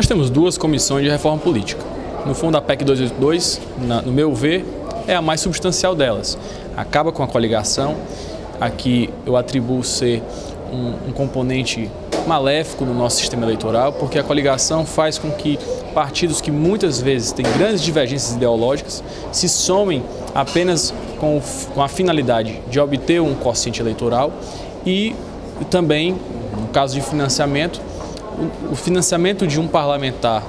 Nós temos duas comissões de reforma política. No fundo, a PEC 282, na, no meu ver, é a mais substancial delas. Acaba com a coligação, aqui eu atribuo ser um, um componente maléfico no nosso sistema eleitoral, porque a coligação faz com que partidos que muitas vezes têm grandes divergências ideológicas se somem apenas com, com a finalidade de obter um quociente eleitoral e também, no caso de financiamento, o, financiamento de um parlamentar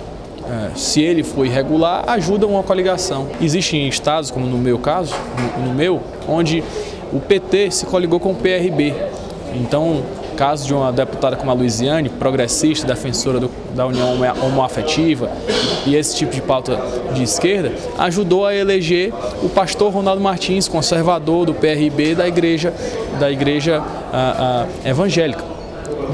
é, se ele for irregular, ajuda uma coligação. Existem estados, como no meu caso, no, meu, onde o PT se coligou com o PRB. Então, caso de uma deputada como a Luiziane, progressista, defensora do, da união homoafetiva e esse tipo de pauta de esquerda, ajudou a eleger o pastor Ronaldo Martins, conservador do PRB da igreja, da igreja a, a, evangélica.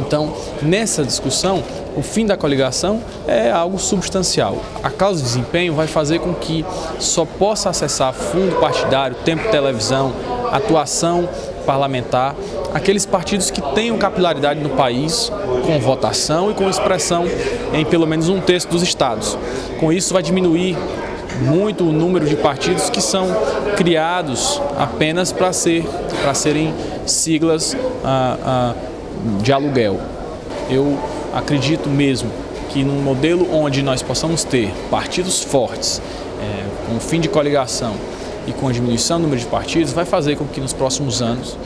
Então, nessa discussão, o fim da coligação é algo substancial. A causa de desempenho vai fazer com que só possa acessar fundo partidário, tempo de televisão, atuação parlamentar, aqueles partidos que tenham capilaridade no país, com votação e com expressão em pelo menos um terço dos estados. Com isso, vai diminuir muito o número de partidos que são criados apenas para ser, serem siglas ah, ah, de aluguel. Eu acredito mesmo que num modelo onde nós possamos ter partidos fortes, é, com fim de coligação, e com a diminuição do número de partidos, vai fazer com que nos próximos anos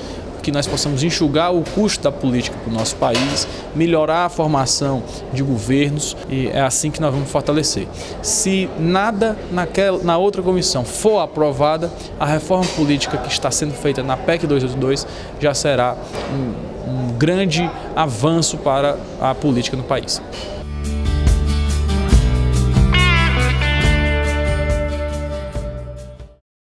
que nós possamos enxugar o custo da política para o nosso país, melhorar a formação de governos e é assim que nós vamos fortalecer. Se nada naquela, na outra comissão for aprovada, a reforma política que está sendo feita na PEC 282 já será um, um grande avanço para a política no país.